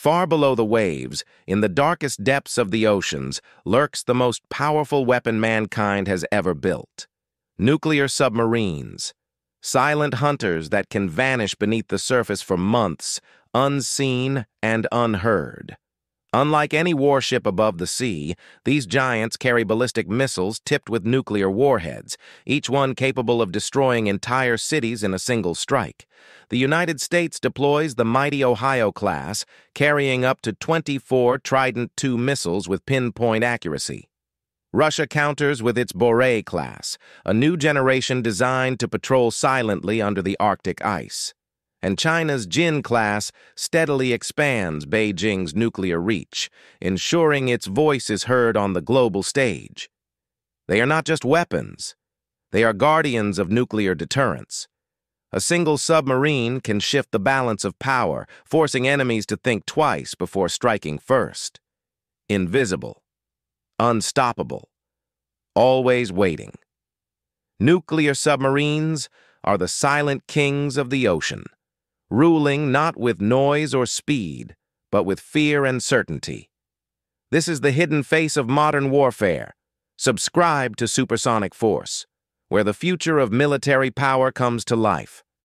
Far below the waves, in the darkest depths of the oceans, lurks the most powerful weapon mankind has ever built. Nuclear submarines. Silent hunters that can vanish beneath the surface for months, unseen and unheard. Unlike any warship above the sea, these giants carry ballistic missiles tipped with nuclear warheads, each one capable of destroying entire cities in a single strike. The United States deploys the mighty Ohio class, carrying up to 24 Trident II missiles with pinpoint accuracy. Russia counters with its Borei class, a new generation designed to patrol silently under the Arctic ice and China's Jin class steadily expands Beijing's nuclear reach, ensuring its voice is heard on the global stage. They are not just weapons, they are guardians of nuclear deterrence. A single submarine can shift the balance of power, forcing enemies to think twice before striking first. Invisible. Unstoppable. Always waiting. Nuclear submarines are the silent kings of the ocean ruling not with noise or speed, but with fear and certainty. This is the hidden face of modern warfare. Subscribe to Supersonic Force, where the future of military power comes to life.